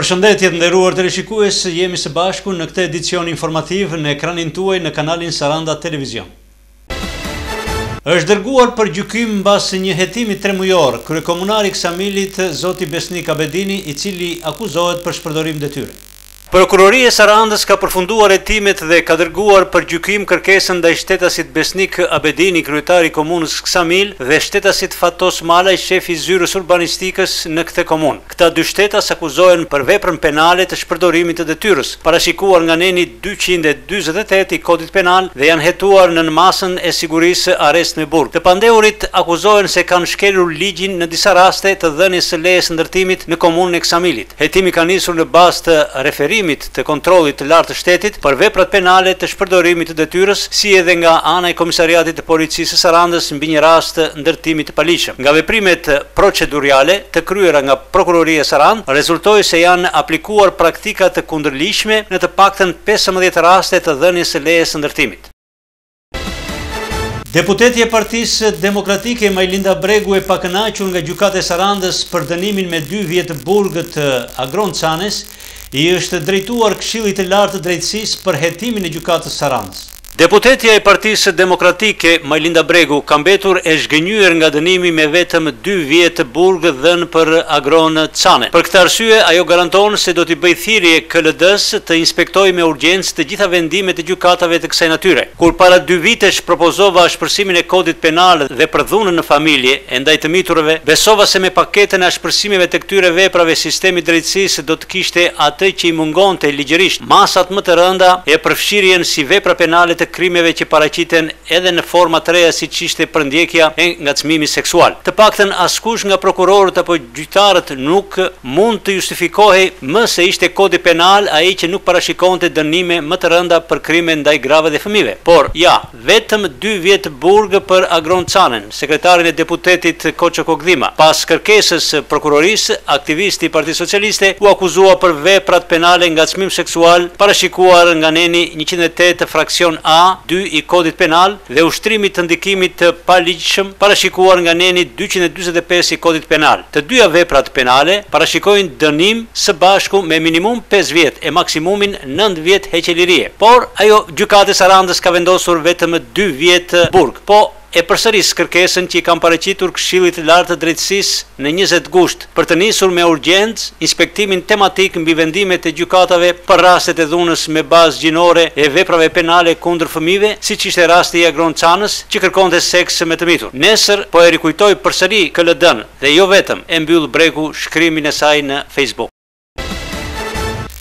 Përshëndetje të nderuar teleshikues, jemi së bashku në këtë edicion informativ në ekranin tuaj në kanalin Saranda Televizion. Është dërguar për gjykim mbas një hetimi tremujor, kryekomunari i Ksamilit, zoti Besnik Abedini, i cili akuzohet për shpërdorim detyre. Prokuroria e Sarandës ka përfunduar hetimet dhe ka dërguar për gjykim kërkesën ndaj shtetasit Besnik Abedini, kryetari i komunës Ksamil, dhe shtetasit Fatos Malaj, shefi i Zyrës Urbanistikës në këtë komunë. Këta dy shtetas akuzohen për veprën penale të shpërdorimit të detyrës, parashikuar nga neni dyqind e dyzet e tetë i Kodit Penal dhe janë hetuar nën masën e sigurisë arrest me burg. Të pandehurit akuzohen se kanë shkelur ligjin në disa raste të dhënies së lejes së ndërtimit në komunën e Ksamilit. Hetimi ka nisur në bazë të referimit. të Kontrollit të Lartë të Shtetit për veprat penale të shpërdorimit të detyrës, si edhe nga ana e Komisariatit të Policisë së Sarandës mbi një rast të ndërtimit të paligjshëm. Nga veprimet proceduriale të kryera nga Prokuroria Sarandë, rezultoi se janë aplikuar praktika të kundërligjshme në të paktën pesëmbëdhjetë raste të dhënies së lejes së ndërtimit. Deputetja e Partisë Demokratike Majlinda Bregu e pakënaqur nga Gjykata e Sarandës për dënimin me dy vjet burg të Agron Canes, i është drejtuar Këshillit të Lartë të Drejtësisë për hetimin e Gjykatës Sarandës. Deputetja e Partisë Demokratike Majlinda Bregu ka mbetur e zhgënjyer nga dënimi me vetëm dy vjet burg dhënë për Agron Canen. Për këtë arsye, ajo garanton se do t'i bëjë thirrje KLD-së të inspektojë me urgjencë të gjitha vendimet e gjykatave të kësaj natyre. Kur para dy vitesh propozova ashpërsimin e Kodit Penal dhe për dhunën në familje e ndaj të miturëve, besova se me paketën e ashpërsimeve të këtyre veprave sistemi i drejtësisë do të kishte atë që i mungonte ligjërisht, masat më të rënda e përfshirjen si vepra penale të krimeve që paraqiten edhe në forma të reja siç ishte përndjekja e ngacmimi seksual. Të paktën askush nga prokurorët apo. gjyqtarët nuk mund të justifikohej më se ishte Kodi Penal ai që nuk parashikonte dënime më të rënda për krime ndaj grave dhe fëmijëve. Por, ja, vetëm dy vjet burg për Agron Canen, sekretarin e deputetit Koço Kokëdhima. Pas kërkesës së prokurorisë, aktivisti i Partisë Socialiste u akuzua për veprat penale ngacmim seksual parashikuar nga neni njëqind e tetë fraksion A, dy i Kodit Penal, dhe ushtrimi të ndikimit të paligjshëm parashikuar nga neni dyqind e dyzet e pesë i Kodit Penal. Të dyja veprat penale parashikojnë dënim së bashku me minimum pesë vjet e maksimumin nëntë vjet heqje lirie. Por, ajo Gjykatë e Sarandës ka vendosur vetëm dy vjet burg. Po e përsëris kërkesën që i kam paraqitur Këshillit të Lartë të Drejtësisë në njëzet gusht. për të nisur me urgjencë inspektimin tematik mbi vendimet e gjykatave për rastet e dhunës me bazë gjinore e veprave penale kundër fëmijëve, siç ishte rasti i Agron Canës, që kërkonte seks me të mitur. Nesër po e rikujtoj përsëri KLD-në, dhe jo vetëm, e mbyll Breku shkrimin e saj në Facebook.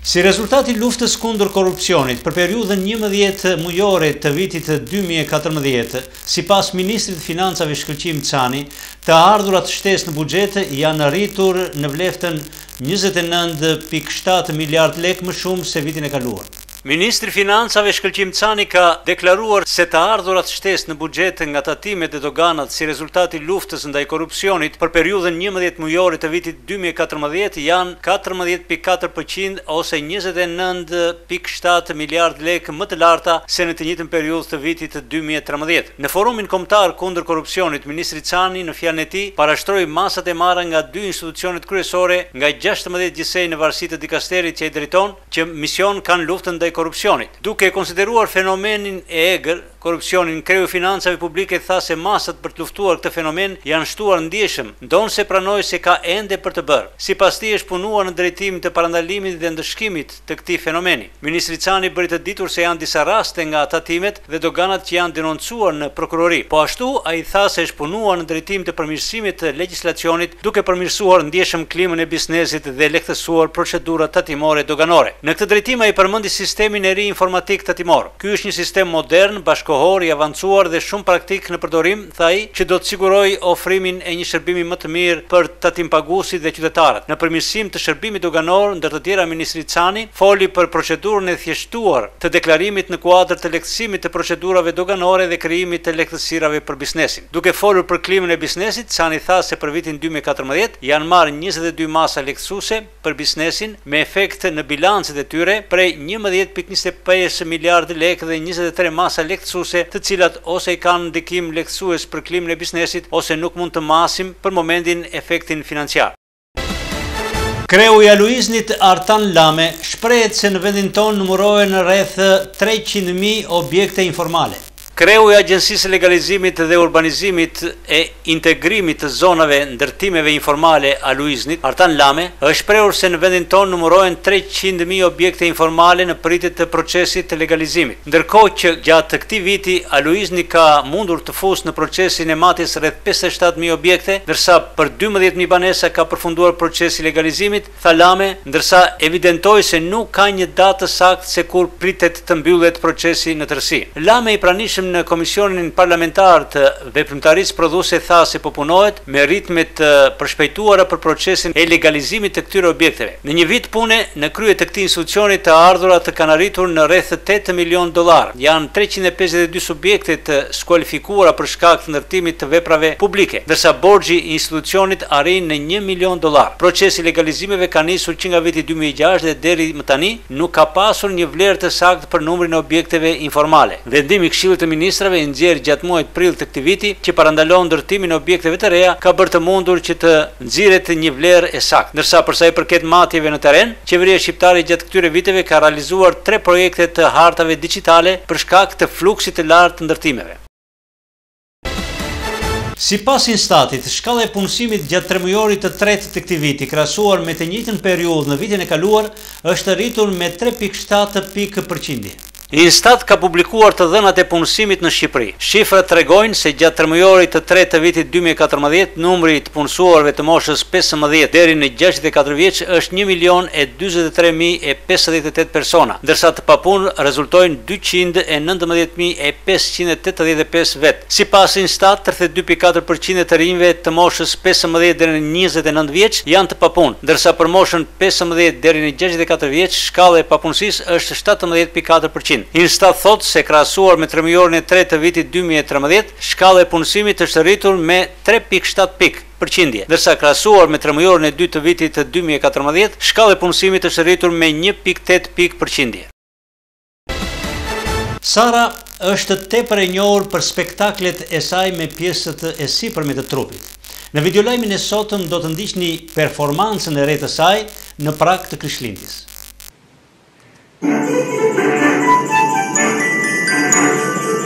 Si rezultat i luftës kundër korrupsionit për periudhën njëmbëdhjetë mujore të vitit dy mijë e katërmbëdhjetë, sipas ministrit të Financave Shkëlqim Cani, të ardhurat shtesë në buxhet janë rritur në vleftën njëzet e nëntë pikë shtatë miliardë lekë më shumë se vitin e kaluar. Ministri i Financave Shkëlqim Cani ka deklaruar se të ardhurat shtesë në buxhet nga tatimet dhe doganat si rezultat i luftës ndaj korrupsionit për periudhën njëmbëdhjetë mujore të vitit dy mijë e katërmbëdhjetë janë katërmbëdhjetë pikë katër përqind ose njëzet e nëntë pikë shtatë miliardë lekë më të larta se në të njëjtën periudhë të vitit dy mijë e trembëdhjetë. Në Forumin Kombëtar kundër Korrupsionit, ministri Cani në fjalën e tij parashtroi masat e marra nga dy institucionet kryesore nga gjashtëmbëdhjetë gjithsej në varësi të dikasterit që ai drejton, që mision kanë luftën ndaj korrupsionit. Duke e konsideruar fenomenin e egër, korrupsionin, kreu i Financave Publike tha se masat për të luftuar këtë fenomen janë shtuar ndjeshëm, ndonëse pranoi se ka ende për të bërë. Sipas tij është punuar në drejtim të parandalimit dhe ndëshkimit të këtij fenomeni. Ministri Cani bëri të ditur se janë disa raste nga tatimet, dhe doganat që janë denoncuar në prokurori. Po ashtu, ai tha se është punuar në drejtim të përmirësimit të legjislacionit, duke përmirësuar ndjeshëm klimën e biznesit dhe lehtësuar procedurat tatimore doganore. Në këtë drejtim ai përmendi sistemin e ri informatik tatimor. Ky është një sistem modern, bashkëkohor, i avancuar dhe shumë praktik në përdorim, tha ai, që do të sigurojë ofrimin e një shërbimi më të mirë për tatimpaguesit dhe qytetarët. Në përmirësim të shërbimit doganor, ndër të tjera ministri Cani foli për procedurën e thjeshtuar të deklarimit në kuadër të lehtësimit të procedurave doganore dhe krijimit të lehtësirave për biznesin. Duke folur për klimën e biznesit, Cani tha se për vitin dy mijë e katërmbëdhjetë janë marrë njëzet e dy masa lehtësuese, për biznesin, me efekt në bilancet e tyre prej njëmbëdhjetë pikë njëzet e pesë miliardë lekë dhe njëzet e tre masa lehtësuese të cilat ose kanë ndikim lehtësues për klimën e biznesit ose nuk mund të masim për momentin efektin financiar. Kreu i Aluiznit, Artan Lame, shprehet se në vendin tonë numërohen rreth treqind mijë objekte informale. Kreu i Agjencisë së Legalizimit dhe Urbanizimit e Integrimit të Zonave Ndërtimeve Informale Aluiznit, Artan Lame, është shprehur se në vendin tonë numërohen treqind mijë objekte informale në pritje të procesit të legalizimit, ndërkohë që gjatë këtij viti Aluizni ka mundur të fusë në procesin e matjes rreth pesëdhjetë e shtatë mijë objekte, ndërsa për dymbëdhjetë mijë banesa ka përfunduar procesi i legalizimit, tha Lame, ndërsa evidentoi se nuk ka një datë të saktë se kur pritet të mbyllet procesi në tërësi. Lame i pranishëm në Komisionin Parlamentar të Veprimtarisë Prodhuese tha se po punohet me ritme të përshpejtuara për procesin e legalizimit të këtyre objekteve. Në një vit pune në krye të këtij institucioni të ardhurat kanë arritur në rreth tetë milionë dollarë. Janë treqind e pesëdhjetë e dy subjekte të skualifikuara për shkak të ndërtimit të veprave publike, ndërsa borxhi i institucionit arrin në një milion dollarë. Procesi i legalizimeve ka nisur që nga viti dy mijë e gjashtë dhe deri më tani, nuk ka pasur një vlerë të saktë për numrin e objekteve informale. Vendimi i Këshillit të Ministrave i nxjerrë gjatë muajit prill të këtij viti, që parandalon ndërtimin e objekteve të reja, ka bërë të mundur që të nxirret një vlerë e saktë. Ndërsa për sa i përket matjeve në terren, qeveria shqiptare gjatë këtyre viteve ka realizuar tre projekte të hartave digjitale për shkak të fluksit të lartë të ndërtimeve. Sipas Instatit, shkalla e punësimit gjatë tremujorit të tretë të këtij viti, krahasuar me të njëjtën periudhë në vitin e kaluar, është rritur me tre pikë shtatë pikë përqindje. Instat ka publikuar të dhënat e punësimit në Shqipëri. Shifrat tregojnë se gjatë tremujorit të tretë të vitit dy mijë e katërmbëdhjetë, numri i të punësuarve të moshës pesëmbëdhjetë deri në gjashtëdhjetë e katër vjeç është një milion e dyzet e tre mijë e pesëdhjetë e tetë persona, ndërsa të papunë rezultojnë dyqind e nëntëmbëdhjetë mijë e pesëqind e tetëdhjetë e pesë vetë. Sipas INSTAT, tridhjetë e dy pikë katër për qind e të rinjve të moshës pesëmbëdhjetë deri në njëzet e nëntë vjeç janë të papunë, ndërsa për moshën pesëmbëdhjetë deri në gjashtëdhjetë e katër vjeç shkalla e papunësisë është shtatëmbëdhjetë pikë katër për qind. INSTAT thotë se krahasuar me tremujorin e tretë të vitit dy mijë e trembëdhjetë, shkalla e punësimit është rritur me tre pikë shtatë pikë përqindje, ndërsa krahasuar me tremujorin e dytë të vitit dy mijë e katërmbëdhjetë, shkalla e punësimit është rritur me një pikë tetë pikë përqindje. Sara është tepër e njohur për spektaklet e saj me pjesët e sipërme të trupit. Në videolajmin e sotëm do të ndiqni performancën e re të saj në prag të Krishtlindjes.